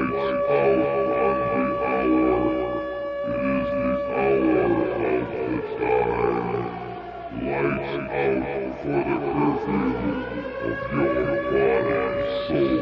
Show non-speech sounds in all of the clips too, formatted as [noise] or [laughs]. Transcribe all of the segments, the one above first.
Lights out the hour. Of the time. For the curfew of your body and soul.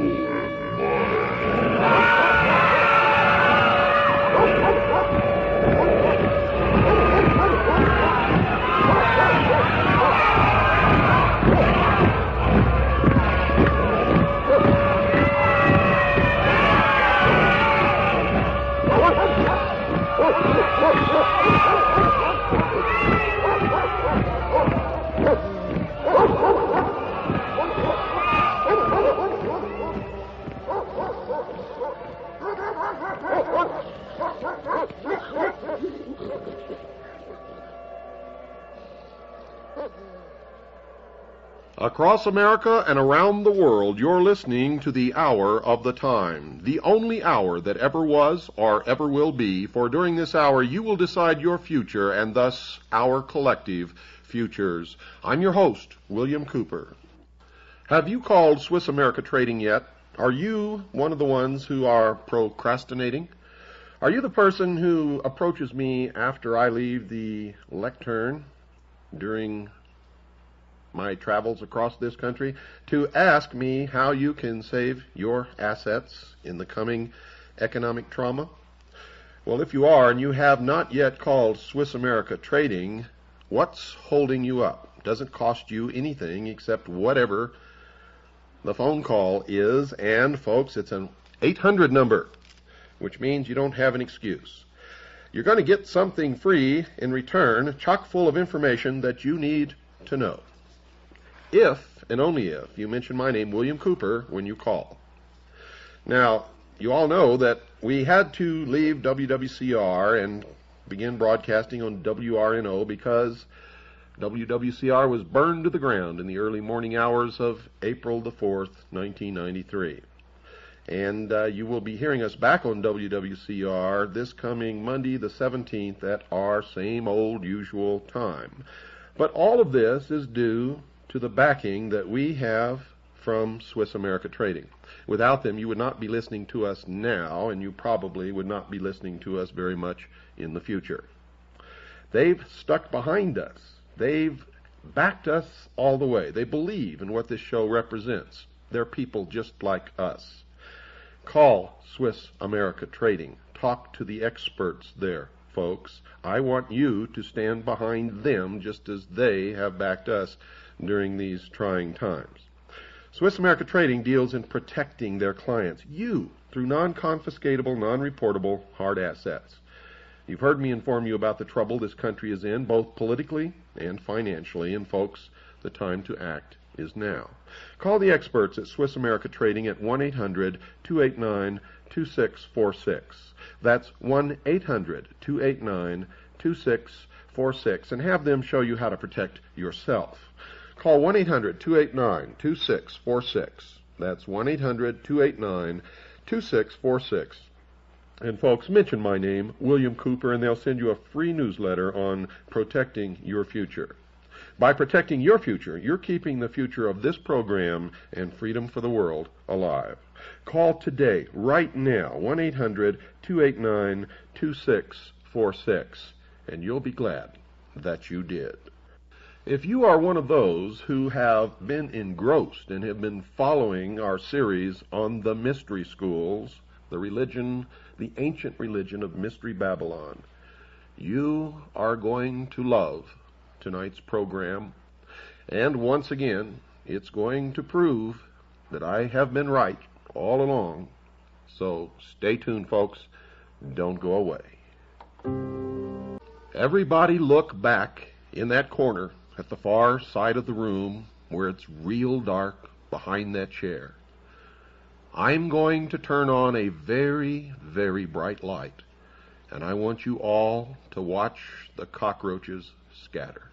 Across America and around the world, you're listening to the Hour of the Time, the only hour that ever was or ever will be, for during this hour you will decide your future and thus our collective futures. I'm your host, William Cooper. Have you called Swiss America Trading yet? Are you one of the ones who are procrastinating? Are you the person who approaches me after I leave the lectern during my travels across this country to ask me how you can save your assets in the coming economic trauma? Well, if you are and you have not yet called Swiss America Trading, what's holding you up? Doesn't cost you anything except whatever the phone call is, and folks, it's an 800 number, which means you don't have an excuse. You're going to get something free in return, chock full of information that you need to know if and only if you mention my name, William Cooper, when you call. Now, you all know that we had to leave WWCR and begin broadcasting on WRNO because WWCR was burned to the ground in the early morning hours of April the 4th, 1993. And uh, you will be hearing us back on WWCR this coming Monday the 17th at our same old usual time. But all of this is due to the backing that we have from Swiss America Trading. Without them, you would not be listening to us now, and you probably would not be listening to us very much in the future. They've stuck behind us. They've backed us all the way. They believe in what this show represents. They're people just like us. Call Swiss America Trading. Talk to the experts there, folks. I want you to stand behind them just as they have backed us during these trying times. Swiss America Trading deals in protecting their clients, you, through non-confiscatable, non-reportable hard assets. You've heard me inform you about the trouble this country is in, both politically and financially, and folks, the time to act is now. Call the experts at Swiss America Trading at 1-800-289-2646. That's 1-800-289-2646 and have them show you how to protect yourself. Call 1-800-289-2646. That's 1-800-289-2646. And folks, mention my name, William Cooper, and they'll send you a free newsletter on protecting your future. By protecting your future, you're keeping the future of this program and freedom for the world alive. Call today, right now, 1-800-289-2646, and you'll be glad that you did. If you are one of those who have been engrossed and have been following our series on the mystery schools, the religion, the ancient religion of Mystery Babylon, you are going to love tonight's program. And once again, it's going to prove that I have been right all along. So stay tuned, folks. Don't go away. Everybody look back in that corner at the far side of the room where it's real dark behind that chair. I'm going to turn on a very, very bright light, and I want you all to watch the cockroaches scatter.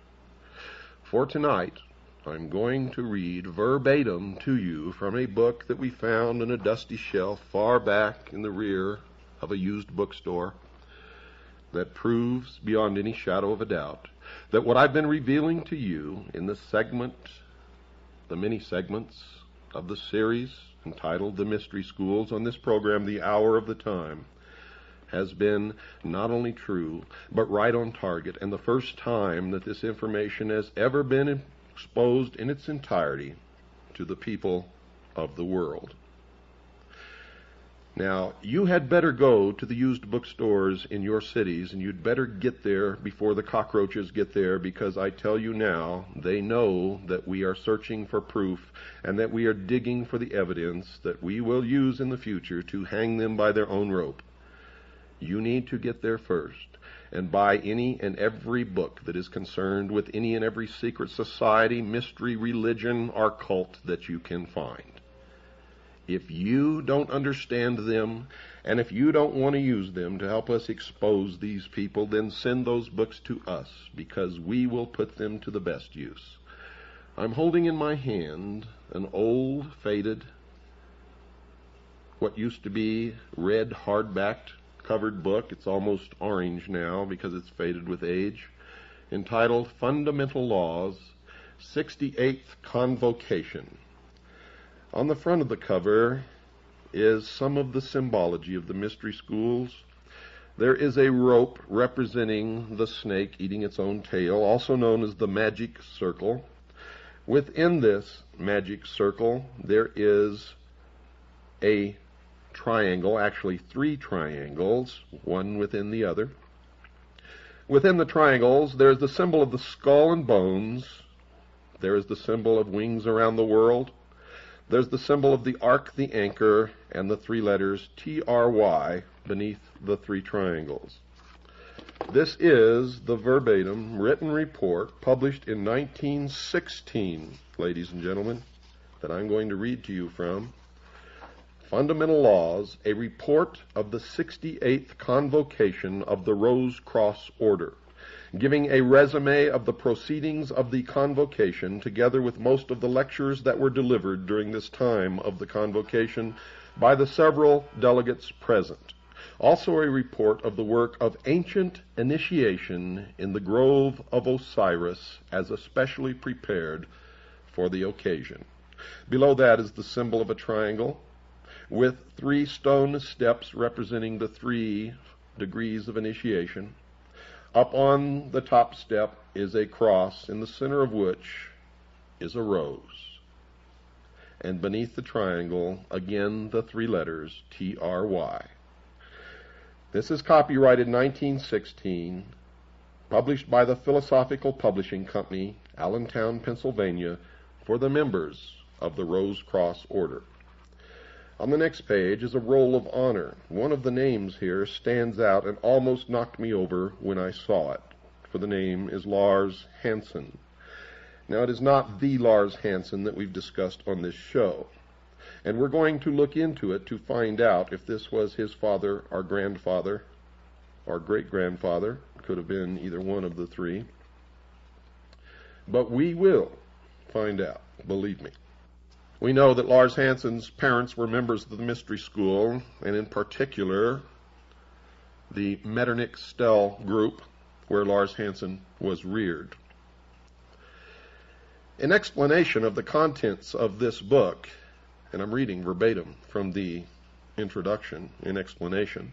For tonight, I'm going to read verbatim to you from a book that we found in a dusty shelf far back in the rear of a used bookstore that proves beyond any shadow of a doubt that what I've been revealing to you in the segment, the many segments of the series entitled The Mystery Schools on this program, The Hour of the Time, has been not only true, but right on target, and the first time that this information has ever been exposed in its entirety to the people of the world. Now, you had better go to the used bookstores in your cities, and you'd better get there before the cockroaches get there, because I tell you now, they know that we are searching for proof and that we are digging for the evidence that we will use in the future to hang them by their own rope. You need to get there first and buy any and every book that is concerned with any and every secret society, mystery, religion, or cult that you can find. If you don't understand them, and if you don't want to use them to help us expose these people, then send those books to us, because we will put them to the best use. I'm holding in my hand an old, faded, what used to be red hardbacked covered book. It's almost orange now because it's faded with age, entitled Fundamental Laws, 68th Convocation. On the front of the cover is some of the symbology of the mystery schools. There is a rope representing the snake eating its own tail, also known as the magic circle. Within this magic circle, there is a triangle, actually three triangles, one within the other. Within the triangles, there is the symbol of the skull and bones. There is the symbol of wings around the world. There's the symbol of the ark, the anchor, and the three letters TRY beneath the three triangles. This is the verbatim written report published in 1916, ladies and gentlemen, that I'm going to read to you from. Fundamental Laws, a report of the 68th Convocation of the Rose Cross Order giving a resume of the proceedings of the convocation, together with most of the lectures that were delivered during this time of the convocation by the several delegates present. Also a report of the work of ancient initiation in the grove of Osiris as especially prepared for the occasion. Below that is the symbol of a triangle with three stone steps representing the three degrees of initiation. Up on the top step is a cross, in the center of which is a rose. And beneath the triangle, again the three letters T-R-Y. This is copyrighted 1916, published by the Philosophical Publishing Company, Allentown, Pennsylvania, for the members of the Rose Cross Order. On the next page is a roll of honor. One of the names here stands out and almost knocked me over when I saw it, for the name is Lars Hansen. Now, it is not the Lars Hansen that we've discussed on this show, and we're going to look into it to find out if this was his father, our grandfather, our great grandfather, could have been either one of the three. But we will find out, believe me. We know that Lars Hansen's parents were members of the mystery school, and in particular, the Metternich Stell group, where Lars Hansen was reared. An explanation of the contents of this book, and I'm reading verbatim from the introduction in explanation,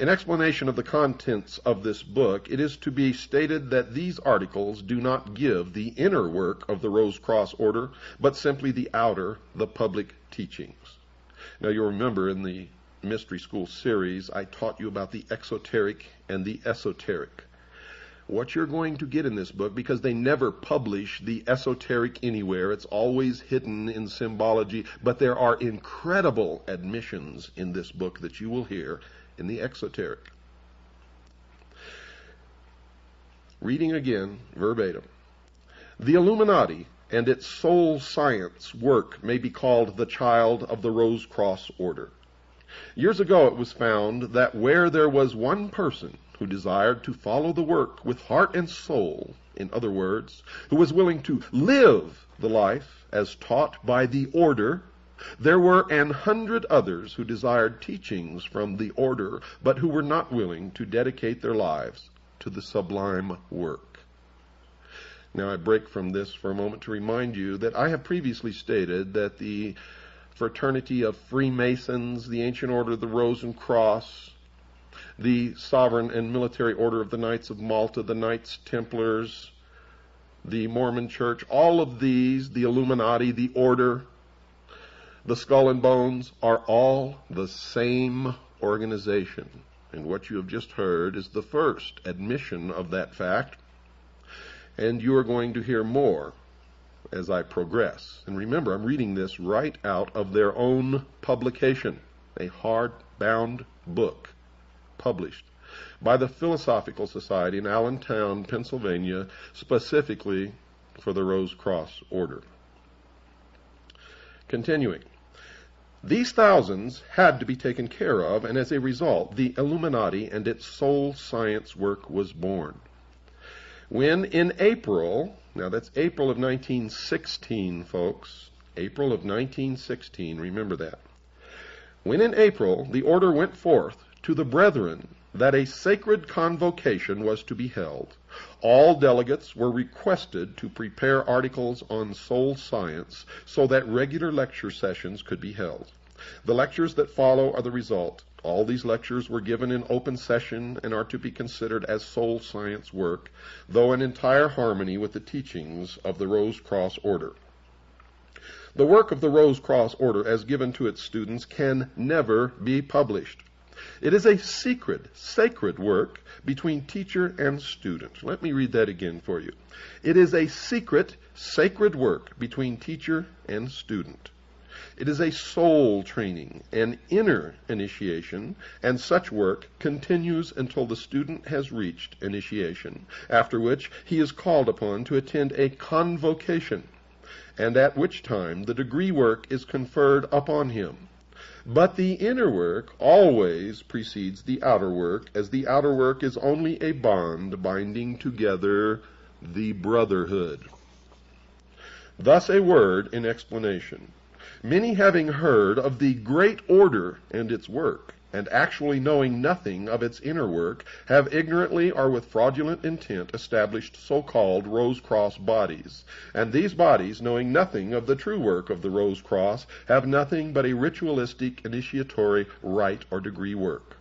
in explanation of the contents of this book, it is to be stated that these articles do not give the inner work of the Rose Cross Order, but simply the outer, the public teachings. Now you'll remember in the Mystery School series, I taught you about the exoteric and the esoteric. What you're going to get in this book, because they never publish the esoteric anywhere, it's always hidden in symbology, but there are incredible admissions in this book that you will hear in the exoteric. Reading again, verbatim. The Illuminati and its soul science work may be called the child of the Rose Cross Order. Years ago it was found that where there was one person who desired to follow the work with heart and soul, in other words, who was willing to live the life as taught by the order, there were an hundred others who desired teachings from the order, but who were not willing to dedicate their lives to the sublime work. Now, I break from this for a moment to remind you that I have previously stated that the fraternity of Freemasons, the Ancient Order of the Rose and Cross, the Sovereign and Military Order of the Knights of Malta, the Knights Templars, the Mormon Church, all of these, the Illuminati, the Order, the Skull and Bones, are all the same organization. And what you have just heard is the first admission of that fact. And you are going to hear more as I progress. And remember, I'm reading this right out of their own publication, a hard-bound book published by the Philosophical Society in Allentown, Pennsylvania, specifically for the Rose Cross Order. Continuing. These thousands had to be taken care of, and as a result, the Illuminati and its soul science work was born. When in April, now that's April of 1916, folks, April of 1916, remember that. When in April the order went forth to the brethren that a sacred convocation was to be held, all delegates were requested to prepare articles on soul science so that regular lecture sessions could be held. The lectures that follow are the result. All these lectures were given in open session and are to be considered as soul science work, though in entire harmony with the teachings of the Rose Cross Order. The work of the Rose Cross Order as given to its students can never be published. It is a secret, sacred work between teacher and student. Let me read that again for you. It is a secret, sacred work between teacher and student. It is a soul training, an inner initiation, and such work continues until the student has reached initiation, after which he is called upon to attend a convocation, and at which time the degree work is conferred upon him. But the inner work always precedes the outer work, as the outer work is only a bond binding together the brotherhood. Thus a word in explanation. Many having heard of the great order and its work, and actually knowing nothing of its inner work, have ignorantly or with fraudulent intent established so-called Rose Cross bodies. And these bodies, knowing nothing of the true work of the Rose Cross, have nothing but a ritualistic initiatory rite or degree work.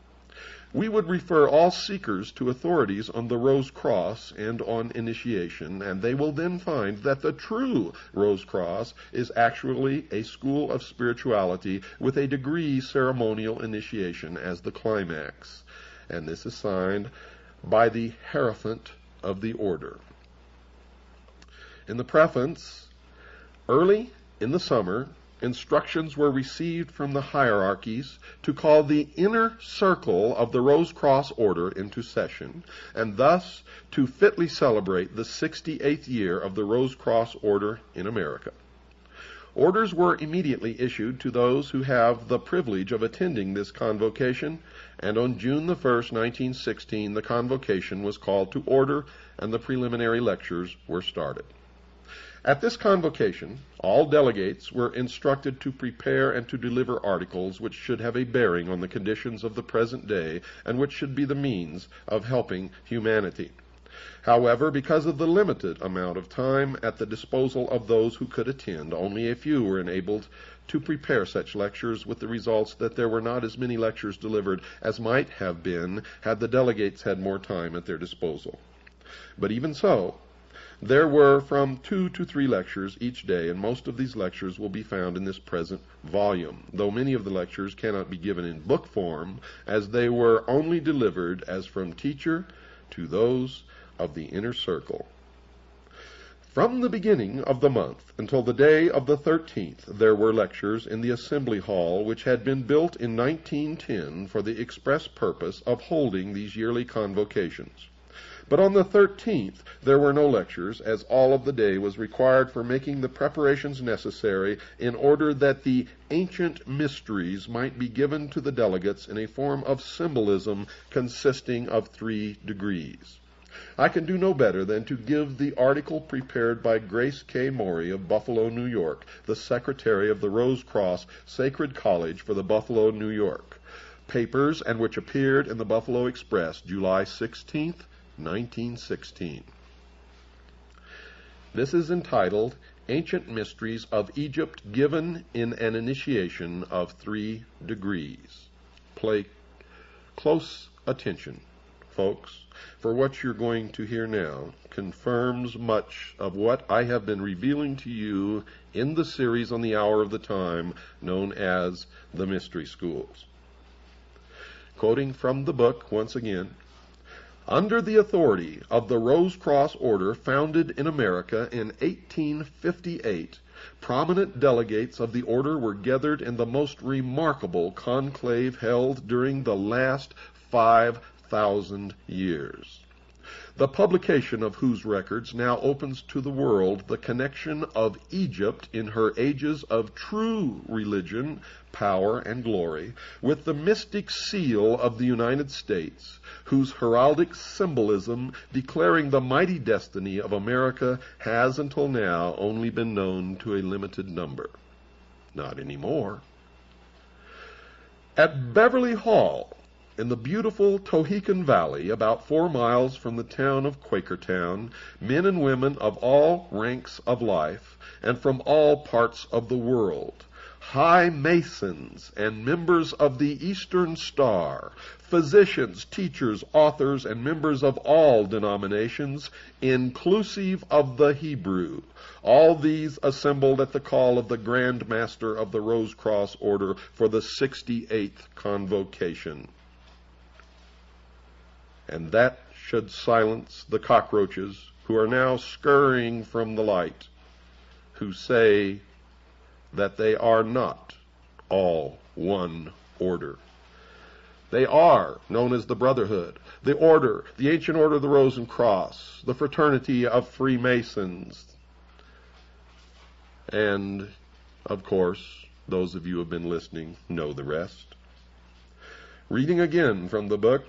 We would refer all seekers to authorities on the Rose Cross and on initiation, and they will then find that the true Rose Cross is actually a school of spirituality with a degree ceremonial initiation as the climax. And this is signed by the Hierophant of the Order. In the preface, early in the summer, instructions were received from the hierarchies to call the inner circle of the Rose Cross Order into session, and thus to fitly celebrate the 68th year of the Rose Cross Order in America. Orders were immediately issued to those who have the privilege of attending this convocation, and on June the 1st, 1916, the convocation was called to order and the preliminary lectures were started. At this convocation, all delegates were instructed to prepare and to deliver articles which should have a bearing on the conditions of the present day and which should be the means of helping humanity. However, because of the limited amount of time at the disposal of those who could attend, only a few were enabled to prepare such lectures with the results that there were not as many lectures delivered as might have been had the delegates had more time at their disposal. But even so, there were from two to three lectures each day, and most of these lectures will be found in this present volume, though many of the lectures cannot be given in book form, as they were only delivered as from teacher to those of the inner circle. From the beginning of the month until the day of the 13th, there were lectures in the Assembly Hall, which had been built in 1910 for the express purpose of holding these yearly convocations. But on the 13th there were no lectures, as all of the day was required for making the preparations necessary in order that the ancient mysteries might be given to the delegates in a form of symbolism consisting of three degrees. I can do no better than to give the article prepared by Grace K. Morey of Buffalo, New York, the secretary of the Rose Cross Sacred College for the Buffalo, New York papers and which appeared in the Buffalo Express July 16th, 1916. This is entitled Ancient Mysteries of Egypt Given in an Initiation of Three Degrees. Play close attention, folks, for what you're going to hear now confirms much of what I have been revealing to you in the series on the hour of the time known as the Mystery Schools. Quoting from the book once again, under the authority of the Rose Cross Order founded in America in 1858, prominent delegates of the order were gathered in the most remarkable conclave held during the last 5,000 years. The publication of whose records now opens to the world the connection of Egypt in her ages of true religion, power, and glory with the mystic seal of the United States, whose heraldic symbolism declaring the mighty destiny of America has until now only been known to a limited number. Not anymore. At Beverly Hall, in the beautiful Tohickon Valley, about four miles from the town of Quakertown, men and women of all ranks of life and from all parts of the world, high masons and members of the Eastern Star, physicians, teachers, authors, and members of all denominations, inclusive of the Hebrew, all these assembled at the call of the Grand Master of the Rose Cross Order for the 68th convocation. And that should silence the cockroaches who are now scurrying from the light, who say that they are not all one order. They are known as the Brotherhood, the Order, the Ancient Order of the Rose and Cross, the Fraternity of Freemasons, and, of course, those of you who have been listening know the rest. Reading again from the book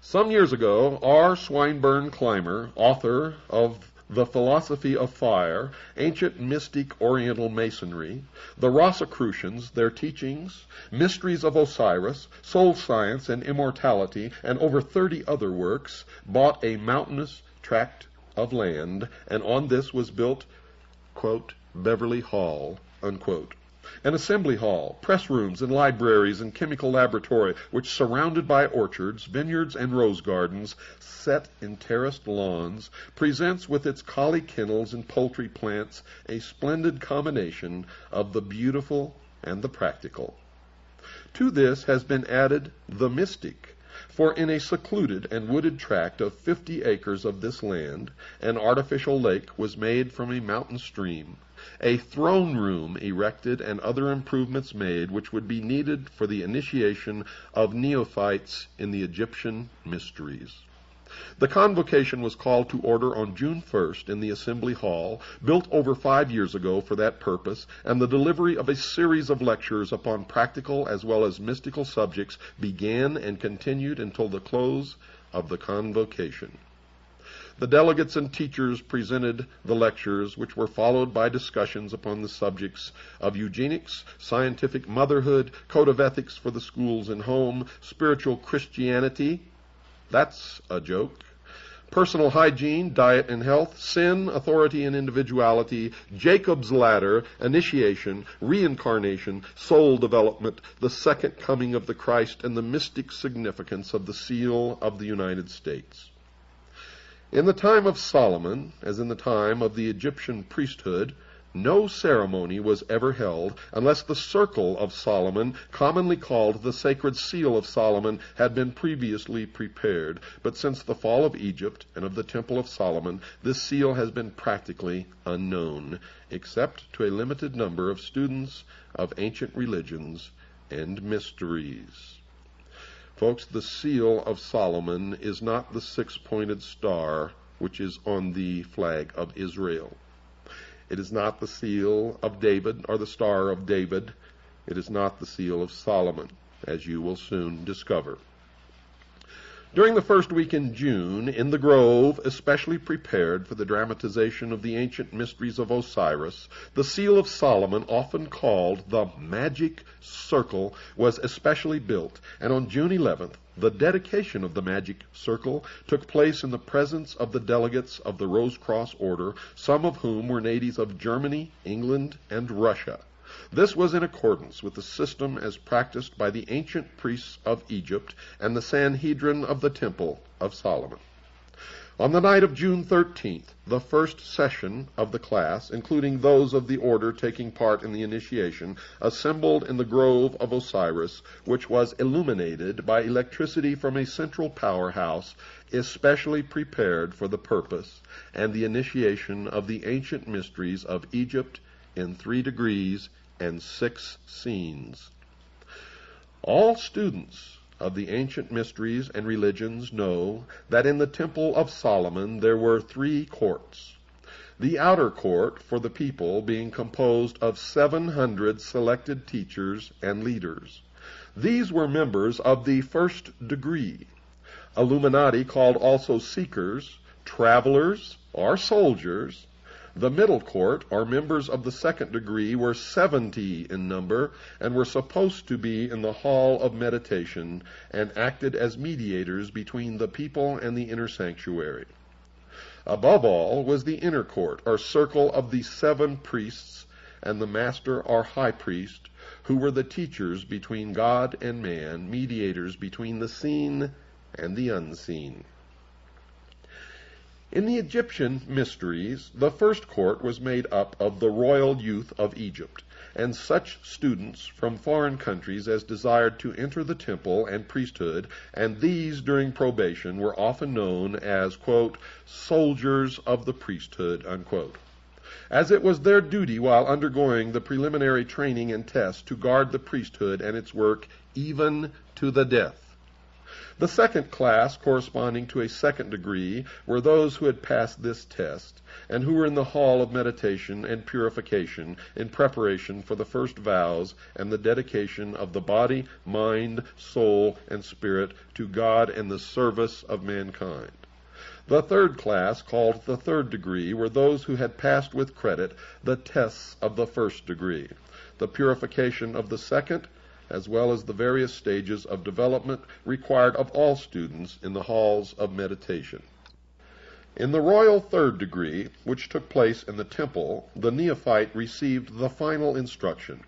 some years ago, R. Swinburne Clymer, author of The Philosophy of Fire, Ancient Mystic Oriental Masonry, The Rosicrucians, Their Teachings, Mysteries of Osiris, Soul Science and Immortality, and over thirty other works, bought a mountainous tract of land, and on this was built, quote, Beverly Hall, unquote an assembly hall, press rooms and libraries and chemical laboratory, which surrounded by orchards, vineyards, and rose gardens, set in terraced lawns, presents with its collie kennels and poultry plants a splendid combination of the beautiful and the practical. To this has been added the mystic, for in a secluded and wooded tract of fifty acres of this land, an artificial lake was made from a mountain stream, a throne room erected and other improvements made which would be needed for the initiation of neophytes in the Egyptian mysteries. The convocation was called to order on June 1st in the Assembly Hall, built over five years ago for that purpose, and the delivery of a series of lectures upon practical as well as mystical subjects began and continued until the close of the convocation. The delegates and teachers presented the lectures, which were followed by discussions upon the subjects of eugenics, scientific motherhood, code of ethics for the schools and home, spiritual Christianity, that's a joke, personal hygiene, diet and health, sin, authority and individuality, Jacob's ladder, initiation, reincarnation, soul development, the second coming of the Christ, and the mystic significance of the seal of the United States. In the time of Solomon, as in the time of the Egyptian priesthood, no ceremony was ever held unless the circle of Solomon, commonly called the sacred seal of Solomon, had been previously prepared. But since the fall of Egypt and of the temple of Solomon, this seal has been practically unknown, except to a limited number of students of ancient religions and mysteries. Folks, the seal of Solomon is not the six pointed star which is on the flag of Israel. It is not the seal of David or the star of David. It is not the seal of Solomon, as you will soon discover. During the first week in June, in the grove, especially prepared for the dramatization of the ancient mysteries of Osiris, the Seal of Solomon, often called the Magic Circle, was especially built, and on June 11th, The dedication of the magic circle took place in the presence of the delegates of the Rose Cross Order, some of whom were natives of Germany, England, and Russia. This was in accordance with the system as practiced by the ancient priests of Egypt and the Sanhedrin of the Temple of Solomon. On the night of June 13th, the first session of the class, including those of the order taking part in the initiation, assembled in the grove of Osiris, which was illuminated by electricity from a central power house especially prepared for the purpose and the initiation of the ancient mysteries of Egypt in three degrees and six scenes. All students of the ancient mysteries and religions know that in the Temple of Solomon there were three courts. The outer court for the people being composed of 700 selected teachers and leaders. These were members of the first degree, Illuminati called also seekers, travelers, or soldiers, the middle court, or members of the second degree, were seventy in number, and were supposed to be in the hall of meditation, and acted as mediators between the people and the inner sanctuary. Above all was the inner court, or circle of the seven priests, and the master or high priest, who were the teachers between God and man, mediators between the seen and the unseen. In the Egyptian mysteries, the first court was made up of the royal youth of Egypt, and such students from foreign countries as desired to enter the temple and priesthood, and these during probation were often known as, quote, soldiers of the priesthood, unquote as it was their duty while undergoing the preliminary training and test to guard the priesthood and its work even to the death. The second class, corresponding to a second degree, were those who had passed this test, and who were in the hall of meditation and purification in preparation for the first vows and the dedication of the body, mind, soul, and spirit to God and the service of mankind. The third class, called the third degree, were those who had passed with credit the tests of the first degree, the purification of the second, as well as the various stages of development required of all students in the halls of meditation. In the royal third degree, which took place in the temple, the neophyte received the final instruction.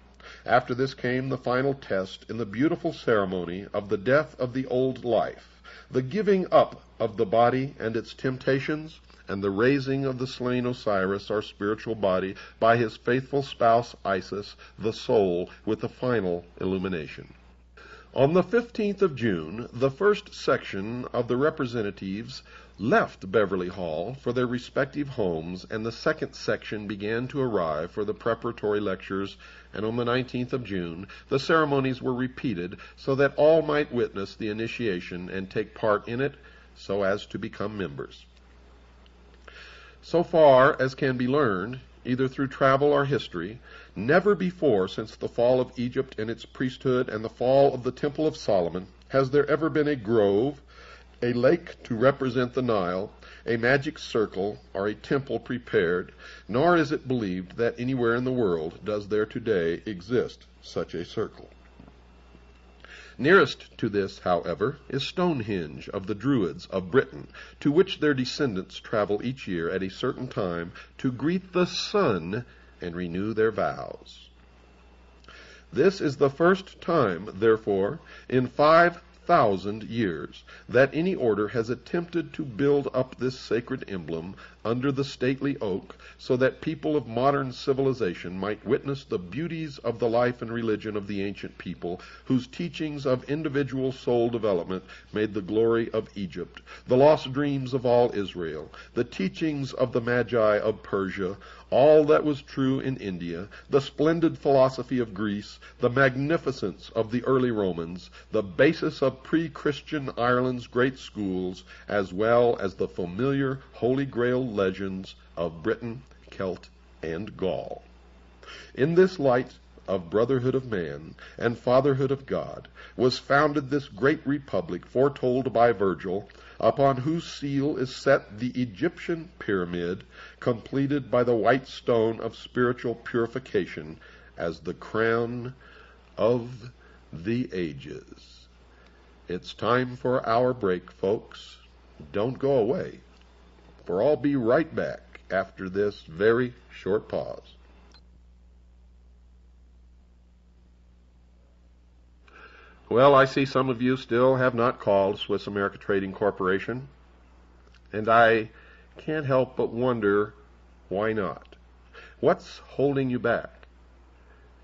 After this came the final test in the beautiful ceremony of the death of the old life, the giving up of the body and its temptations, and the raising of the slain Osiris, our spiritual body, by his faithful spouse Isis, the soul, with the final illumination. On the 15th of June, the first section of the representatives left Beverly Hall for their respective homes, and the second section began to arrive for the preparatory lectures, and on the 19th of June, the ceremonies were repeated so that all might witness the initiation and take part in it so as to become members. So far as can be learned, either through travel or history, never before since the fall of Egypt and its priesthood and the fall of the Temple of Solomon has there ever been a grove, a lake to represent the Nile, a magic circle, or a temple prepared, nor is it believed that anywhere in the world does there today exist such a circle. Nearest to this, however, is Stonehenge of the Druids of Britain, to which their descendants travel each year at a certain time to greet the sun and renew their vows. This is the first time, therefore, in five thousand years that any order has attempted to build up this sacred emblem under the stately oak so that people of modern civilization might witness the beauties of the life and religion of the ancient people whose teachings of individual soul development made the glory of Egypt, the lost dreams of all Israel, the teachings of the Magi of Persia, all that was true in India, the splendid philosophy of Greece, the magnificence of the early Romans, the basis of pre-Christian Ireland's great schools, as well as the familiar Holy Grail legends of Britain, Celt, and Gaul. In this light of brotherhood of man and fatherhood of God was founded this great republic foretold by Virgil, upon whose seal is set the Egyptian pyramid, completed by the white stone of spiritual purification as the crown of the ages. It's time for our break, folks. Don't go away, for I'll be right back after this very short pause. Well, I see some of you still have not called Swiss America Trading Corporation, and I can't help but wonder why not. What's holding you back?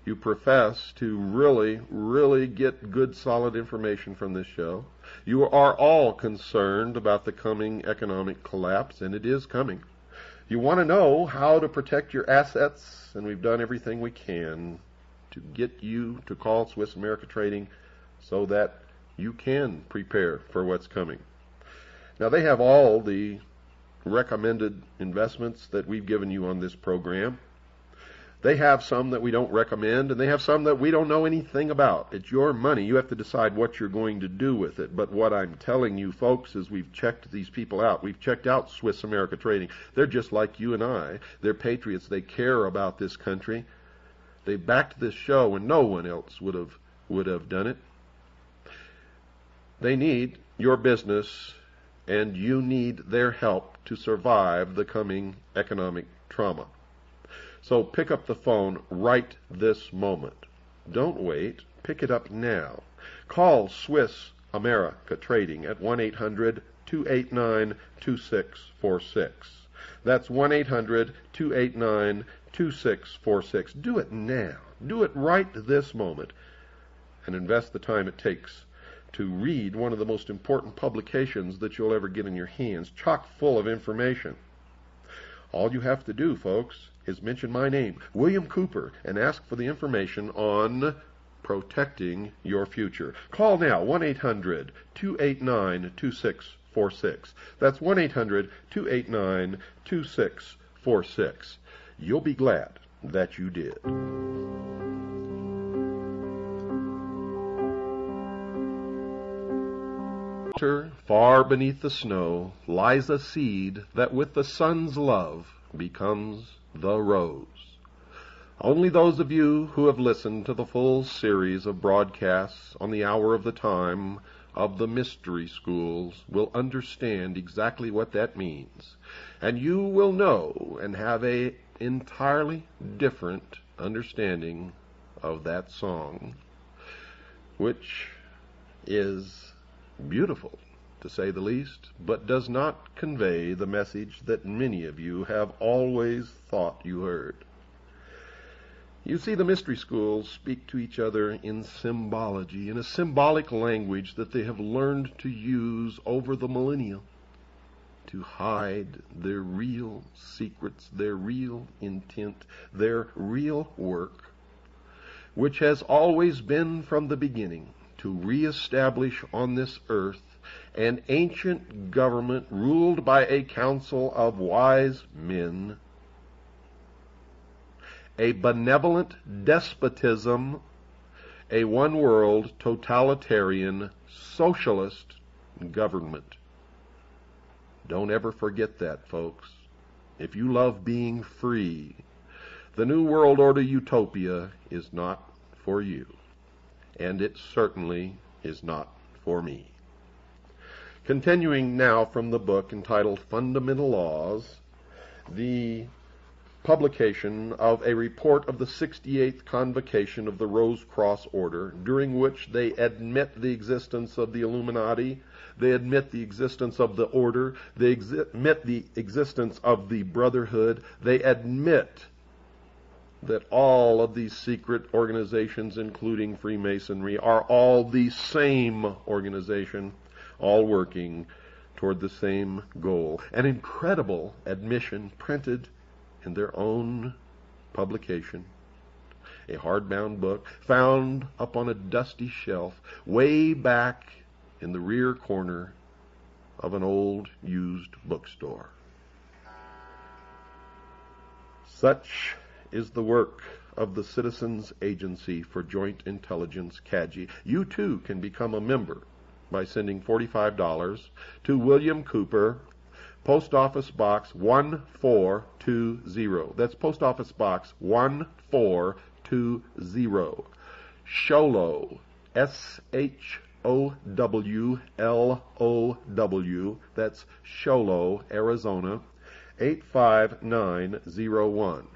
You profess to really, really get good, solid information from this show. You are all concerned about the coming economic collapse, and it is coming. You want to know how to protect your assets, and we've done everything we can to get you to call Swiss America Trading so that you can prepare for what's coming. Now, they have all the recommended investments that we've given you on this program. They have some that we don't recommend, and they have some that we don't know anything about. It's your money. You have to decide what you're going to do with it. But what I'm telling you, folks, is we've checked these people out. We've checked out Swiss America Trading. They're just like you and I. They're patriots. They care about this country. They backed this show, and no one else would have would have done it. They need your business and you need their help to survive the coming economic trauma. So pick up the phone right this moment. Don't wait. Pick it up now. Call Swiss America Trading at 1-800-289-2646. That's 1-800-289-2646. Do it now. Do it right this moment and invest the time it takes to read one of the most important publications that you'll ever get in your hands, chock full of information. All you have to do, folks, is mention my name, William Cooper, and ask for the information on protecting your future. Call now 1 800 289 2646. That's 1 800 289 2646. You'll be glad that you did. Far beneath the snow, lies a seed that with the sun's love becomes the rose. Only those of you who have listened to the full series of broadcasts on the hour of the time of the mystery schools will understand exactly what that means. And you will know and have a entirely different understanding of that song, which is beautiful, to say the least, but does not convey the message that many of you have always thought you heard. You see, the mystery schools speak to each other in symbology, in a symbolic language that they have learned to use over the millennia to hide their real secrets, their real intent, their real work, which has always been from the beginning to reestablish on this earth an ancient government ruled by a council of wise men, a benevolent despotism, a one world totalitarian socialist government. Don't ever forget that, folks. If you love being free, the New World Order utopia is not for you and it certainly is not for me. Continuing now from the book entitled Fundamental Laws, the publication of a report of the 68th Convocation of the Rose Cross Order, during which they admit the existence of the Illuminati, they admit the existence of the Order, they admit the existence of the Brotherhood, they admit that all of these secret organizations, including Freemasonry, are all the same organization, all working toward the same goal. An incredible admission printed in their own publication. A hardbound book found up on a dusty shelf way back in the rear corner of an old used bookstore. Such is the work of the Citizens Agency for Joint Intelligence, CAJI. You too can become a member by sending $45 to William Cooper, Post Office Box 1420. That's Post Office Box 1420. Show Low, S H O W L O W. That's Show Low, Arizona, 85901.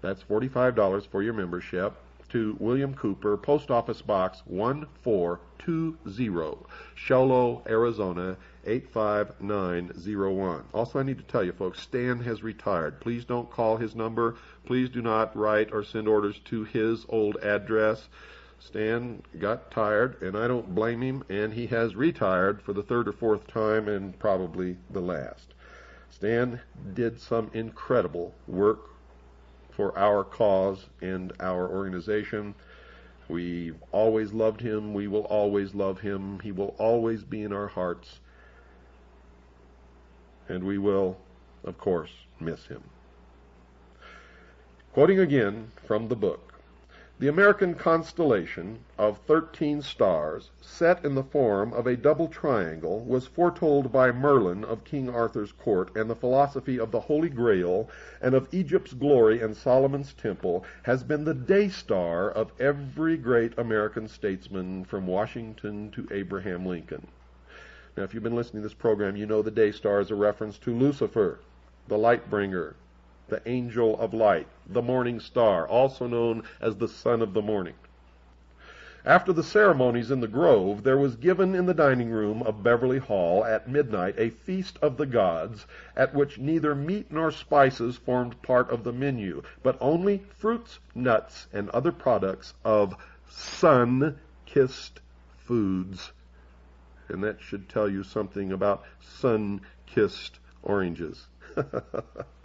That's $45 for your membership to William Cooper, Post Office Box 1420, Show Low, Arizona 85901. Also, I need to tell you, folks, Stan has retired. Please don't call his number. Please do not write or send orders to his old address. Stan got tired, and I don't blame him, and he has retired for the third or fourth time and probably the last. Stan did some incredible work for our cause and our organization. We always loved him. We will always love him. He will always be in our hearts. And we will, of course, miss him. Quoting again from the book the American constellation of thirteen stars, set in the form of a double triangle, was foretold by Merlin of King Arthur's court, and the philosophy of the Holy Grail and of Egypt's glory and Solomon's temple has been the day star of every great American statesman from Washington to Abraham Lincoln. Now, if you've been listening to this program, you know the day star is a reference to Lucifer, the light bringer, the angel of light, the morning star, also known as the son of the morning. After the ceremonies in the grove, there was given in the dining room of Beverly Hall at midnight a feast of the gods, at which neither meat nor spices formed part of the menu, but only fruits, nuts, and other products of sun-kissed foods. And that should tell you something about sun-kissed oranges. [laughs]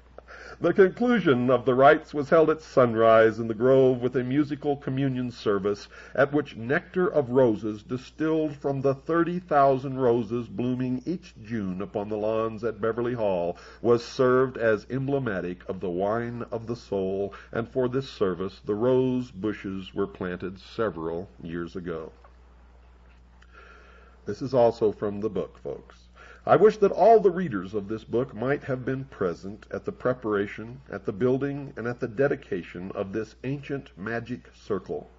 The conclusion of the rites was held at sunrise in the grove with a musical communion service, at which nectar of roses distilled from the thirty thousand roses blooming each June upon the lawns at Beverly Hall was served as emblematic of the wine of the soul, and for this service the rose bushes were planted several years ago. This is also from the book, folks. I wish that all the readers of this book might have been present at the preparation, at the building, and at the dedication of this ancient magic circle.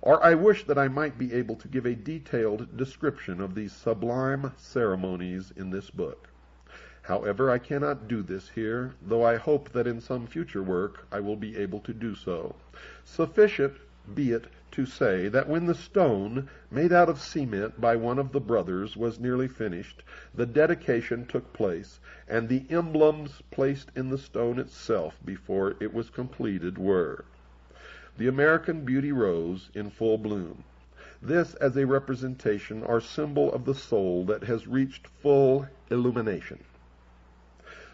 Or I wish that I might be able to give a detailed description of these sublime ceremonies in this book. However, I cannot do this here, though I hope that in some future work I will be able to do so. Sufficient be it to say that when the stone, made out of cement by one of the brothers, was nearly finished, the dedication took place, and the emblems placed in the stone itself before it was completed were the American Beauty Rose in full bloom. This as a representation or symbol of the soul that has reached full illumination.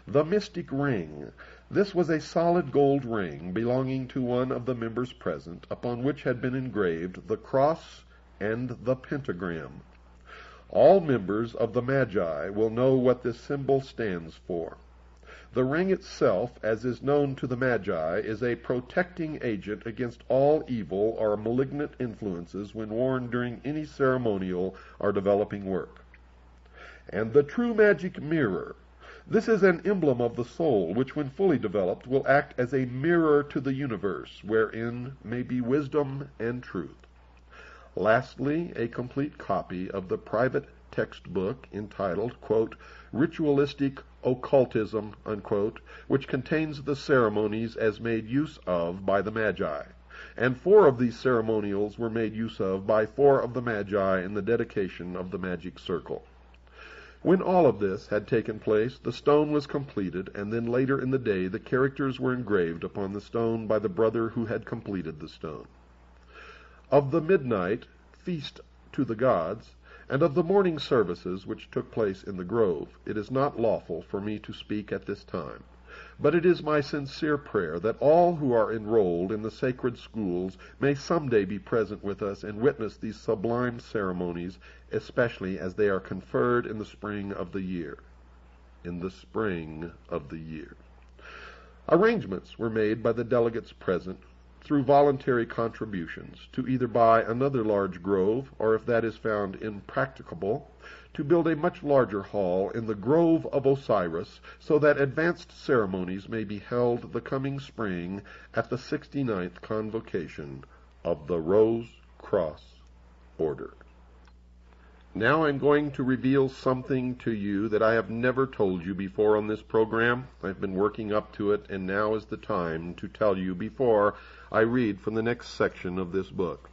The mystic ring, this was a solid gold ring belonging to one of the members present, upon which had been engraved the cross and the pentagram. All members of the Magi will know what this symbol stands for. The ring itself, as is known to the Magi, is a protecting agent against all evil or malignant influences when worn during any ceremonial or developing work. And the true magic mirror this is an emblem of the soul, which when fully developed will act as a mirror to the universe, wherein may be wisdom and truth. Lastly, a complete copy of the private textbook entitled, quote, Ritualistic Occultism, unquote, which contains the ceremonies as made use of by the Magi. And four of these ceremonials were made use of by four of the Magi in the dedication of the magic circle. When all of this had taken place, the stone was completed, and then later in the day the characters were engraved upon the stone by the brother who had completed the stone. Of the midnight feast to the gods, and of the morning services which took place in the grove, it is not lawful for me to speak at this time. But it is my sincere prayer that all who are enrolled in the sacred schools may some day be present with us and witness these sublime ceremonies, especially as they are conferred in the spring of the year. In the spring of the year. Arrangements were made by the delegates present through voluntary contributions to either buy another large grove, or if that is found impracticable, to build a much larger hall in the Grove of Osiris, so that advanced ceremonies may be held the coming spring at the 69th convocation of the Rose Cross Order. Now I'm going to reveal something to you that I have never told you before on this program. I've been working up to it, and now is the time to tell you before I read from the next section of this book.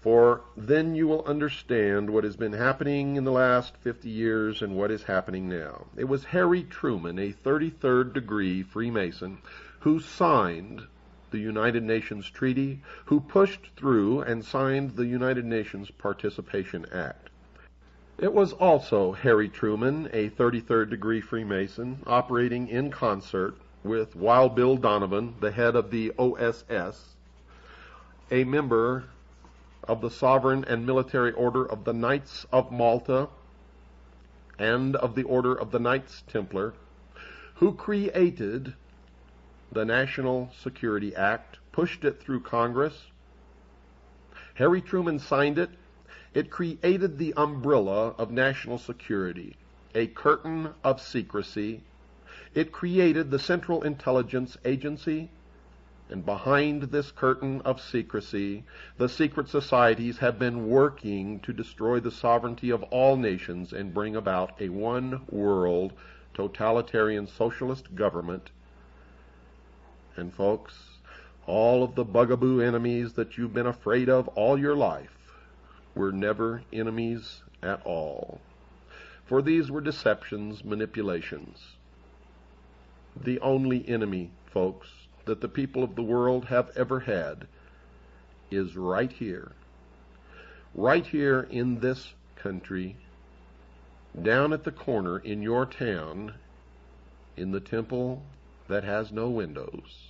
For then you will understand what has been happening in the last 50 years and what is happening now. It was Harry Truman, a 33rd degree Freemason, who signed the United Nations Treaty, who pushed through and signed the United Nations Participation Act. It was also Harry Truman, a 33rd degree Freemason, operating in concert with Wild Bill Donovan, the head of the OSS, a member of the Sovereign and Military Order of the Knights of Malta, and of the Order of the Knights Templar, who created the National Security Act, pushed it through Congress. Harry Truman signed it. It created the umbrella of national security, a curtain of secrecy. It created the Central Intelligence Agency, and behind this curtain of secrecy, the secret societies have been working to destroy the sovereignty of all nations and bring about a one world totalitarian socialist government and folks, all of the bugaboo enemies that you've been afraid of all your life were never enemies at all. For these were deceptions, manipulations. The only enemy, folks, that the people of the world have ever had is right here. Right here in this country, down at the corner in your town, in the temple that has no windows.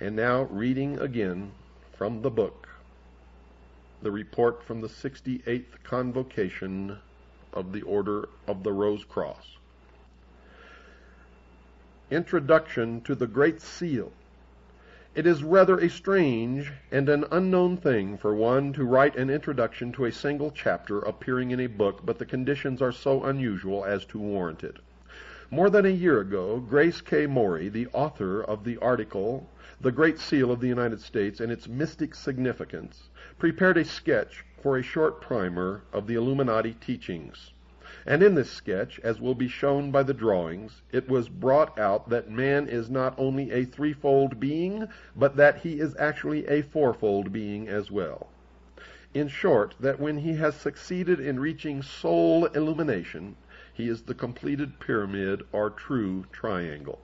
And now, reading again from the book, the report from the 68th Convocation of the Order of the Rose Cross. Introduction to the Great Seal. It is rather a strange and an unknown thing for one to write an introduction to a single chapter appearing in a book, but the conditions are so unusual as to warrant it. More than a year ago, Grace K. Morey, the author of the article the Great Seal of the United States and its mystic significance, prepared a sketch for a short primer of the Illuminati teachings. And in this sketch, as will be shown by the drawings, it was brought out that man is not only a threefold being, but that he is actually a fourfold being as well. In short, that when he has succeeded in reaching soul illumination, he is the completed pyramid or true triangle.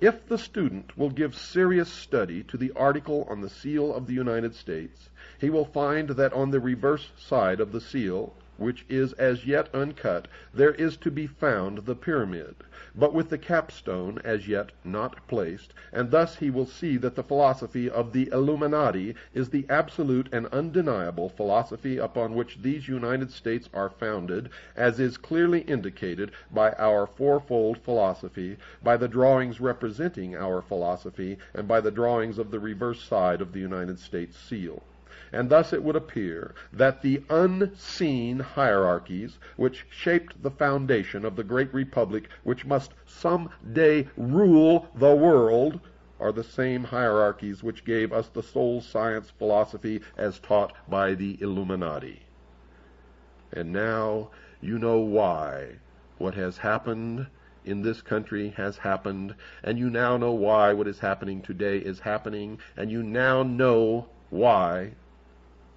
If the student will give serious study to the article on the seal of the United States, he will find that on the reverse side of the seal which is as yet uncut, there is to be found the pyramid, but with the capstone as yet not placed, and thus he will see that the philosophy of the Illuminati is the absolute and undeniable philosophy upon which these United States are founded, as is clearly indicated by our fourfold philosophy, by the drawings representing our philosophy, and by the drawings of the reverse side of the United States seal. And thus it would appear that the unseen hierarchies which shaped the foundation of the great republic which must some day rule the world are the same hierarchies which gave us the soul science philosophy as taught by the Illuminati. And now you know why what has happened in this country has happened, and you now know why what is happening today is happening, and you now know why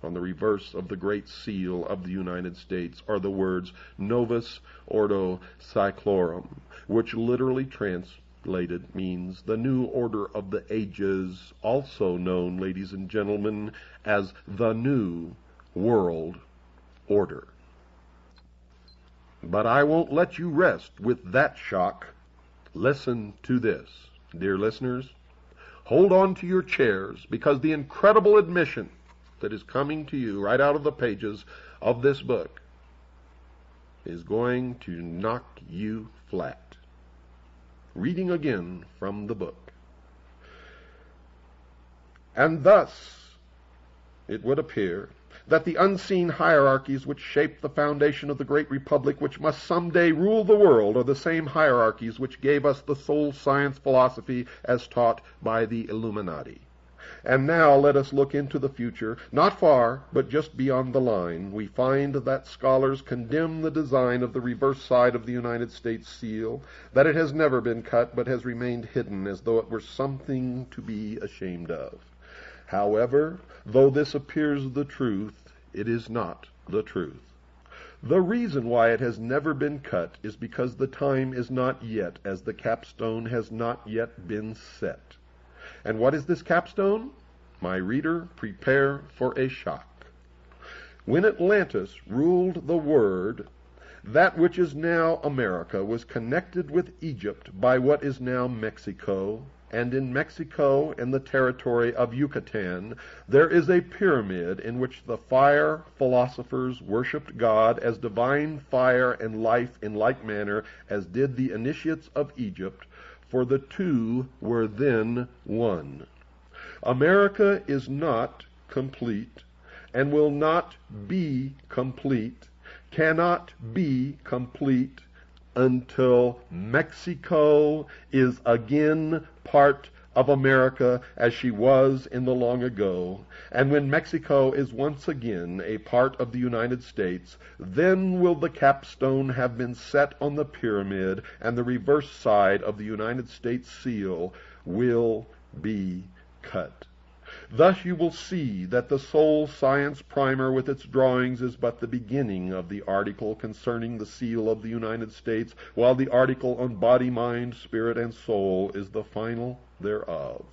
on the reverse of the Great Seal of the United States are the words Novus Ordo Seclorum, which literally translated means the new order of the ages, also known, ladies and gentlemen, as the New World Order. But I won't let you rest with that shock. Listen to this, dear listeners. Hold on to your chairs because the incredible admission that is coming to you right out of the pages of this book is going to knock you flat. Reading again from the book. And thus it would appear that the unseen hierarchies which shape the foundation of the great republic which must some day rule the world are the same hierarchies which gave us the soul science philosophy as taught by the Illuminati. And now let us look into the future, not far, but just beyond the line. We find that scholars condemn the design of the reverse side of the United States seal, that it has never been cut, but has remained hidden as though it were something to be ashamed of. However, though this appears the truth, it is not the truth. The reason why it has never been cut is because the time is not yet, as the capstone has not yet been set. And what is this capstone? My reader, prepare for a shock. When Atlantis ruled the world, that which is now America was connected with Egypt by what is now Mexico, and in Mexico and the territory of Yucatan there is a pyramid in which the fire philosophers worshipped God as divine fire and life in like manner as did the initiates of Egypt, for the two were then one. America is not complete and will not be complete, cannot be complete until Mexico is again part of America as she was in the long ago, and when Mexico is once again a part of the United States, then will the capstone have been set on the pyramid, and the reverse side of the United States seal will be cut. Thus you will see that the Soul Science Primer with its drawings is but the beginning of the article concerning the seal of the United States, while the article on body, mind, spirit, and soul is the final thereof.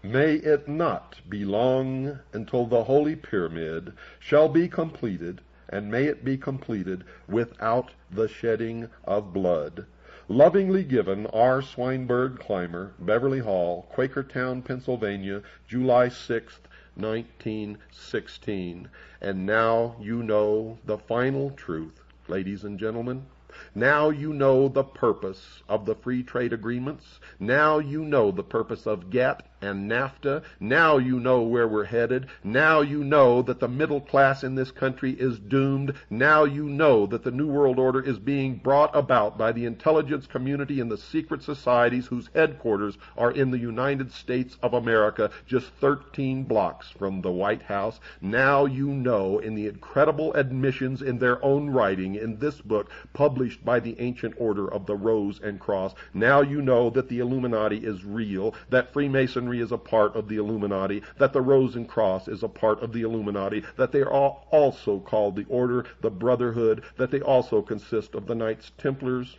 May it not be long until the Holy Pyramid shall be completed, and may it be completed without the shedding of blood. Lovingly given, R. Swinburne Clymer, Beverly Hall, Quakertown, Pennsylvania, July 6, 1916. And now you know the final truth, ladies and gentlemen. Now you know the purpose of the free trade agreements. Now you know the purpose of GATT and NAFTA. Now you know where we're headed. Now you know that the middle class in this country is doomed. Now you know that the New World Order is being brought about by the intelligence community and the secret societies whose headquarters are in the United States of America, just 13 blocks from the White House. Now you know in the incredible admissions in their own writing in this book published by the ancient order of the Rose and Cross. Now you know that the Illuminati is real, that Freemasonry is a part of the Illuminati, that the Rose and Cross is a part of the Illuminati, that they are also called the Order, the Brotherhood, that they also consist of the Knights Templars,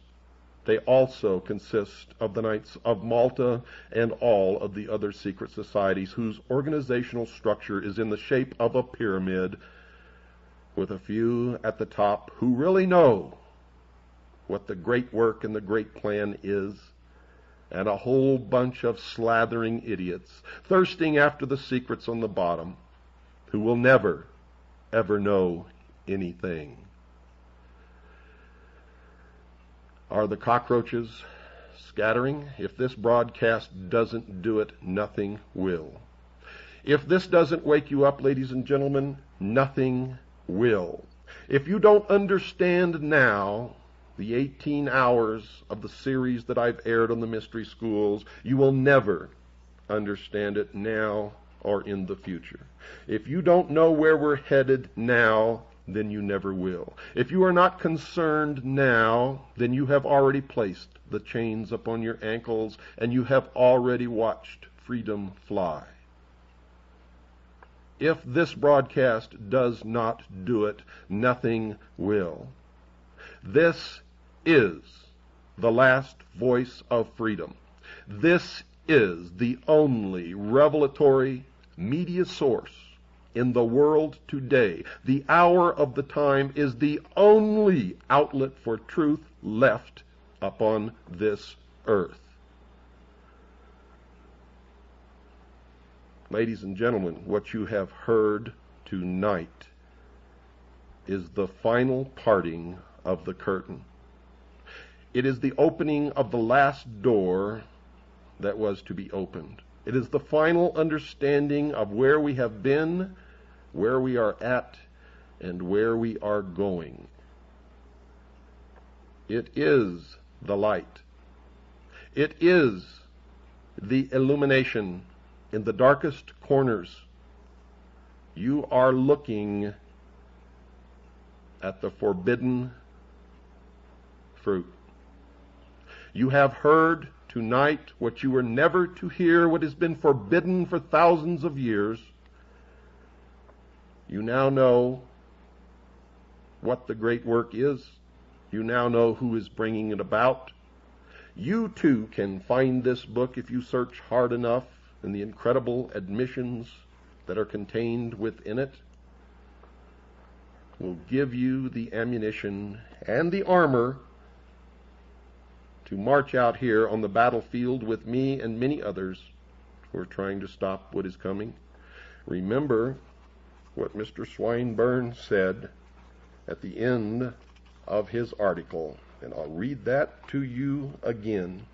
they also consist of the Knights of Malta and all of the other secret societies whose organizational structure is in the shape of a pyramid with a few at the top who really know what the great work and the great plan is and a whole bunch of slathering idiots thirsting after the secrets on the bottom who will never, ever know anything. Are the cockroaches scattering? If this broadcast doesn't do it, nothing will. If this doesn't wake you up, ladies and gentlemen, nothing will. If you don't understand now the 18 hours of the series that I've aired on the mystery schools, you will never understand it now or in the future. If you don't know where we're headed now, then you never will. If you are not concerned now, then you have already placed the chains upon your ankles and you have already watched freedom fly. If this broadcast does not do it, nothing will. This is the last voice of freedom. This is the only revelatory media source in the world today. The hour of the time is the only outlet for truth left upon this earth. Ladies and gentlemen, what you have heard tonight is the final parting of the curtain. It is the opening of the last door that was to be opened. It is the final understanding of where we have been, where we are at, and where we are going. It is the light. It is the illumination in the darkest corners, you are looking at the forbidden fruit. You have heard tonight what you were never to hear, what has been forbidden for thousands of years. You now know what the great work is. You now know who is bringing it about. You too can find this book if you search hard enough and the incredible admissions that are contained within it. Will give you the ammunition and the armor to march out here on the battlefield with me and many others who are trying to stop what is coming. Remember what Mr. Swinburne said at the end of his article, and I'll read that to you again.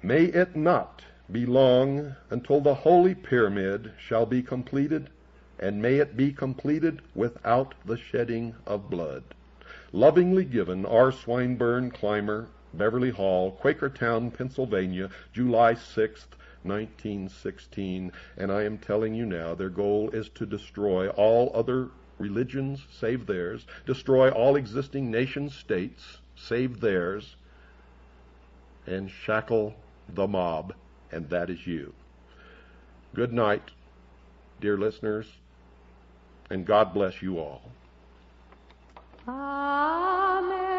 May it not be long until the Holy Pyramid shall be completed, and may it be completed without the shedding of blood. Lovingly given, R. Swinburne Clymer, Beverly Hall, Quakertown, Pennsylvania, July 6th, 1916. And I am telling you now, their goal is to destroy all other religions save theirs, destroy all existing nation states save theirs, and shackle the mob, and that is you. Good night, dear listeners, and God bless you all. Amen.